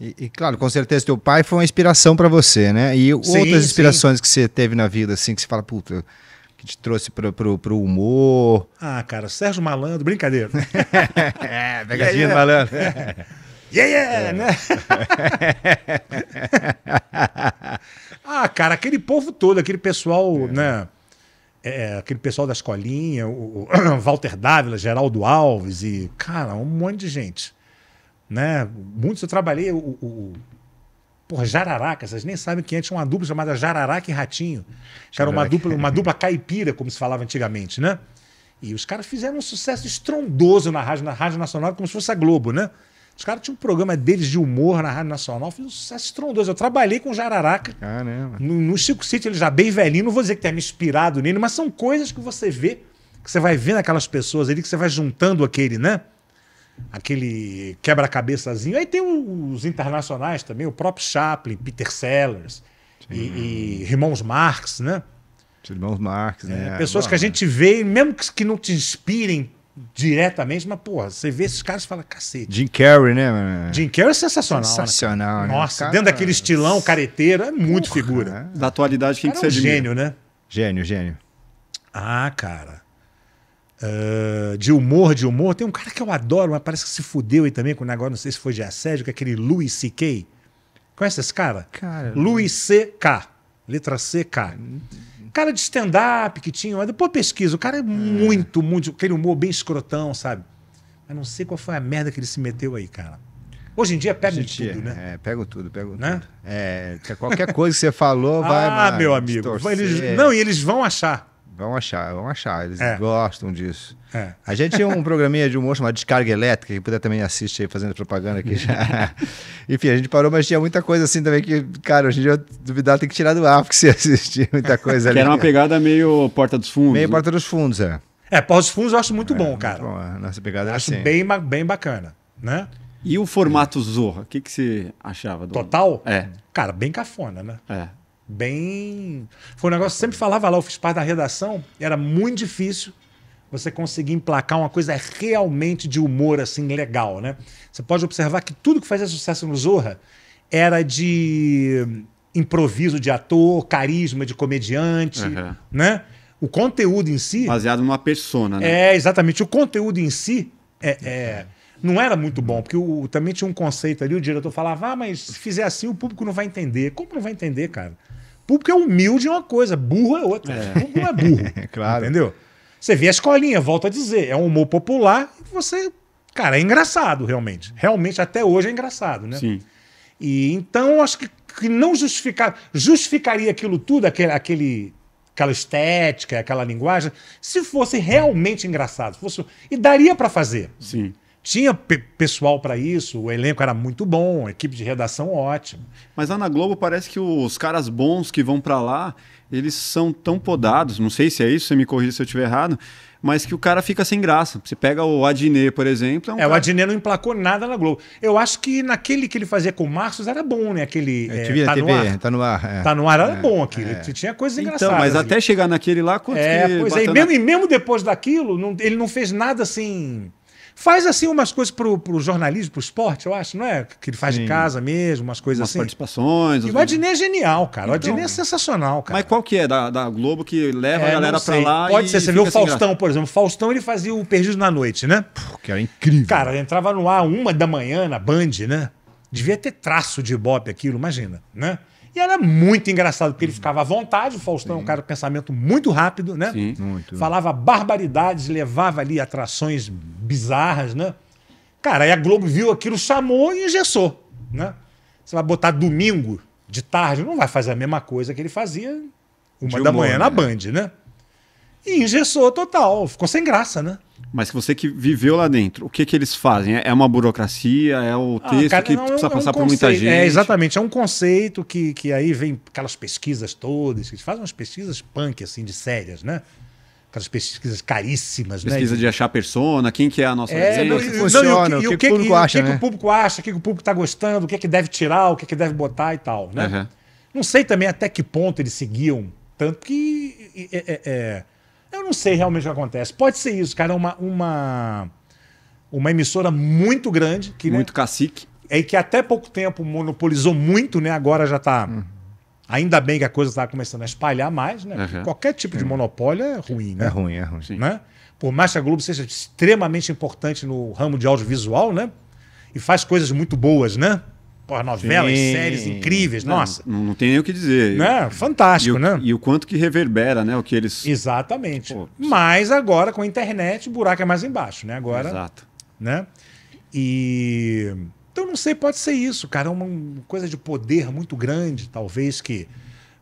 E, e, claro, com certeza teu pai foi uma inspiração para você, né? E sim, outras inspirações sim. que você teve na vida, assim, que você fala, puta, que te trouxe pro, pro, pro humor. Ah, cara, Sérgio Malandro, brincadeira. é, pegadinha yeah, yeah. malandro. yeah, yeah, é. né? ah, cara, aquele povo todo, aquele pessoal, é. né? É, aquele pessoal da escolinha, o, o Walter Dávila, Geraldo Alves e, cara, um monte de gente né? Muitos eu trabalhei, o, o, porra, Jararaca, vocês nem sabem que é, tinha uma dupla chamada Jararaca e Ratinho, que era uma dupla, uma dupla caipira, como se falava antigamente, né? E os caras fizeram um sucesso estrondoso na rádio, na rádio nacional, como se fosse a Globo, né? Os caras tinham um programa deles de humor na Rádio Nacional, fez um sucesso estrondoso. Eu trabalhei com o Jararaca. Caramba. No, no Chico City, ele já bem velhinho, não vou dizer que tenha me inspirado nele, mas são coisas que você vê, que você vai vendo aquelas pessoas ali, que você vai juntando aquele, né? Aquele quebra-cabeçazinho. Aí tem os internacionais também, o próprio Chaplin, Peter Sellers e, e Irmãos Marx, né? Irmãos Marx, né? É, pessoas Bom, que a gente vê, mesmo que, que não te inspirem diretamente, mas, porra, você vê esses caras e fala, cacete. Jim Carrey, né? Jim Carrey é sensacional. Né, sensacional, né? Nossa, cara... dentro daquele estilão careteiro, é muito porra, figura. Da atualidade, quem que você é um gênio, né? Gênio, gênio. Ah, cara. Uh, de humor, de humor. Tem um cara que eu adoro, mas parece que se fudeu aí também com o negócio, não sei se foi de assédio, que é aquele Louis C.K. Conhece esse cara? Cara. Louis C.K. Letra C.K. Cara de stand-up que tinha, mas depois pesquisa. O cara é, é muito, muito. Aquele humor bem escrotão, sabe? Mas não sei qual foi a merda que ele se meteu aí, cara. Hoje em dia pega Gente, tudo, né? É, pego tudo, pego né? tudo. É, qualquer coisa que você falou vai. Ah, meu amigo. Eles, não, e eles vão achar. Vão achar, vão achar. Eles é. gostam disso. É. A gente tinha um programinha de humor chamado Descarga Elétrica, que puder também assistir aí, fazendo propaganda aqui já. Enfim, a gente parou, mas tinha muita coisa assim também que, cara, hoje em dia eu duvidar tem que tirar do ar, porque você assistia muita coisa ali. Que era uma pegada meio Porta dos Fundos. Meio Porta dos Fundos, é. É, Porta dos Fundos eu acho muito é, bom, cara. Muito bom. Nossa pegada acho assim. bem, bem bacana, né? E o formato Zorra, o que, que você achava? Do... Total? É. Cara, bem cafona, né? É bem. Foi um negócio que sempre falava lá, eu fiz parte da redação, era muito difícil você conseguir emplacar uma coisa realmente de humor assim legal, né? Você pode observar que tudo que fazia sucesso no Zorra era de improviso de ator, carisma de comediante, uhum. né? O conteúdo em si. Baseado numa persona, né? É, exatamente. O conteúdo em si é, é não era muito bom, porque o, também tinha um conceito ali, o diretor falava, ah, mas se fizer assim o público não vai entender. Como não vai entender, cara? Público é humilde é uma coisa, burro é outra. É. Público não é burro. claro. Entendeu? Você vê a escolinha, volta a dizer, é um humor popular e você. Cara, é engraçado, realmente. Realmente, até hoje é engraçado, né? Sim. E então acho que, que não justificar, justificaria aquilo tudo, aquele, aquele, aquela estética, aquela linguagem, se fosse realmente engraçado. Fosse, e daria para fazer. Sim. Tinha pe pessoal para isso, o elenco era muito bom, a equipe de redação ótima. Mas lá na Globo parece que os caras bons que vão para lá, eles são tão podados, não sei se é isso, você me corrija se eu estiver errado, mas que o cara fica sem graça. Você pega o Adnet, por exemplo. É, um é cara... o Adnet não emplacou nada na Globo. Eu acho que naquele que ele fazia com o Marcos era bom, né? Aquele. É, é, tá, TV, no ar. tá no ar. É. Tá no ar era é, bom aquilo. É. Tinha coisas então, engraçadas. Mas ali. até chegar naquele lá, quanto é, que pois é, e mesmo, e mesmo depois daquilo, não, ele não fez nada assim Faz assim umas coisas pro, pro jornalismo, pro esporte, eu acho, não é? Que ele faz Sim. de casa mesmo, umas coisas umas assim. participações. E o Adnet é genial, cara. Então, o Adnet é sensacional, cara. Mas qual que é da, da Globo que leva é, a galera pra lá Pode ser, você viu o Faustão, por exemplo. O Faustão ele fazia o Perdido na Noite, né? que era incrível. Cara, entrava no ar uma da manhã na Band, né? Devia ter traço de ibope aquilo, imagina, né? E era muito engraçado, porque ele ficava à vontade, o Faustão é um cara de pensamento muito rápido, né? Sim, muito. Falava barbaridades, levava ali atrações bizarras, né? Cara, aí a Globo viu aquilo, chamou e engessou, né? Você vai botar domingo de tarde, não vai fazer a mesma coisa que ele fazia uma de da manhã né? na Band, né? E engessou total, ficou sem graça, né? Mas você que viveu lá dentro, o que que eles fazem? É uma burocracia? É o ah, texto ah, cara, que não, precisa é um, passar é um por muita gente? É, exatamente. É um conceito que, que aí vem aquelas pesquisas todas, que eles fazem umas pesquisas punk, assim, de sérias, né? Aquelas pesquisas caríssimas, né? Pesquisa né? de achar persona, quem que é a nossa... É, não, que funciona, não, e o, que, o que, o público acha, O que, né? o público acha, o que, o público está gostando, o que, que deve tirar, o que, que deve botar e tal, né? Uhum. Não sei também até que ponto eles seguiam, tanto que... é, é, é não sei realmente o que acontece. Pode ser isso, cara. Uma, uma, uma emissora muito grande. Que, muito né? cacique. é que até pouco tempo monopolizou muito, né? Agora já está. Hum. Ainda bem que a coisa está começando a espalhar mais, né? Uhum. Qualquer tipo de monopólio é ruim, né? É ruim, é ruim. Né? Por mais que a Globo seja extremamente importante no ramo de audiovisual, né? E faz coisas muito boas, né? Porra, novelas, Sim. séries incríveis, não, nossa. Não, não, tem nem o que dizer. Né? Fantástico, e o, né? E o quanto que reverbera, né? O que eles. Exatamente. Pô, Mas agora, com a internet, o buraco é mais embaixo, né? Agora. Exato. Né? E. Então, não sei, pode ser isso, cara. É uma coisa de poder muito grande, talvez, que.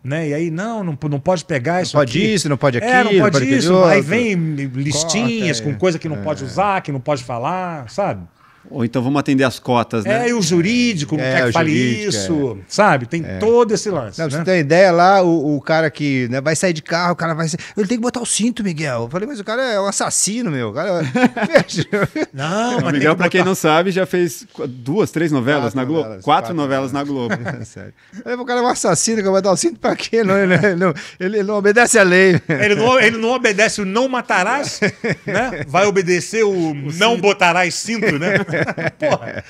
Né? E aí, não, não, não pode pegar isso. Não pode aqui. isso, não pode aquilo. É, não pode, pode isso. Aí vem listinhas Corta, com coisa que não é. pode usar, que não pode falar, sabe? Ou então vamos atender as cotas, né? É, e o jurídico é, quer que fale isso, é. sabe? Tem é. todo esse lance. Não, né? Você tem ideia lá, o, o cara que né, vai sair de carro, o cara vai ser. Ele tem que botar o cinto, Miguel. Eu falei, mas o cara é um assassino, meu. O cara... É não, mas. O Miguel, pra quem não sabe, já fez duas, três novelas quatro na Globo. Novelas, quatro, quatro, novelas, novelas na Globo. Sério. Falei, o cara é um assassino, que vai botar o cinto pra quê? Não, ele, não, ele não obedece a lei. Ele não, ele não obedece o não matarás, né? Vai obedecer o, o não cinto. botarás cinto, né? Porra.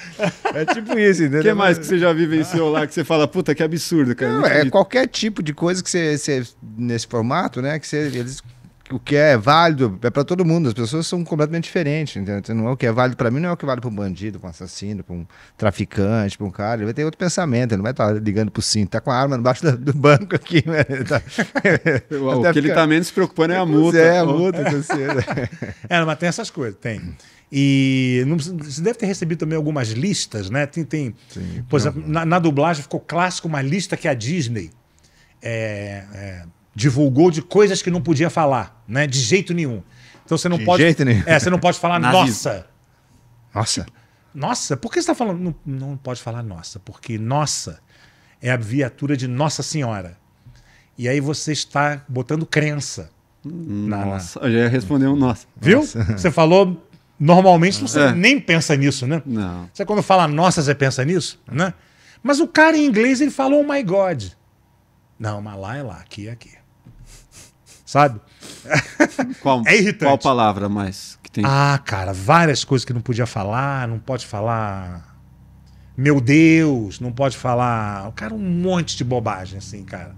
É tipo isso, entendeu? O que mais que você já vivenciou lá que você fala, puta, que absurdo, cara? Não, é qualquer tipo de coisa que você, você nesse formato, né? Que você, eles o que é válido é para todo mundo. As pessoas são completamente diferentes, entendeu? Então, não é o que é válido para mim, não é o que válido para um bandido, para um assassino, para um traficante, para um cara. Ele vai ter outro pensamento, ele não vai estar tá ligando pro cinto, tá com a arma embaixo do banco aqui. Né? Tá... o que ficar... ele tá menos se preocupando é a multa. É, a multa. é, mas tem essas coisas, tem. E não, você deve ter recebido também algumas listas, né? Tem, tem Sim, por exemplo, na, na, dublagem ficou clássico uma lista que a Disney é, é, divulgou de coisas que não podia falar, né? De jeito nenhum. Então você não de pode. Jeito nenhum. É, você não pode falar nossa. Nossa. Nossa, por que você está falando? Não, não pode falar nossa, porque nossa é a viatura de Nossa Senhora. E aí você está botando crença. Nossa, na, na... eu já ia responder um nossa. Viu? Nossa. Você falou Normalmente você é. nem pensa nisso, né? Não. Você quando fala nossa, você pensa nisso, né? Mas o cara em inglês ele fala oh my god. Não, mas lá é lá, aqui é aqui. Sabe? Qual, é irritante. Qual palavra mais que tem? Ah, cara, várias coisas que não podia falar, não pode falar. Meu Deus, não pode falar. O cara, um monte de bobagem, assim, cara.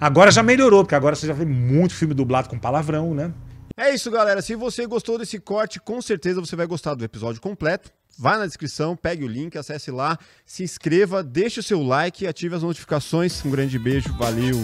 Agora já melhorou, porque agora você já vê muito filme dublado com palavrão, né? É isso, galera. Se você gostou desse corte, com certeza você vai gostar do episódio completo. Vai na descrição, pegue o link, acesse lá, se inscreva, deixe o seu like e ative as notificações. Um grande beijo, valeu!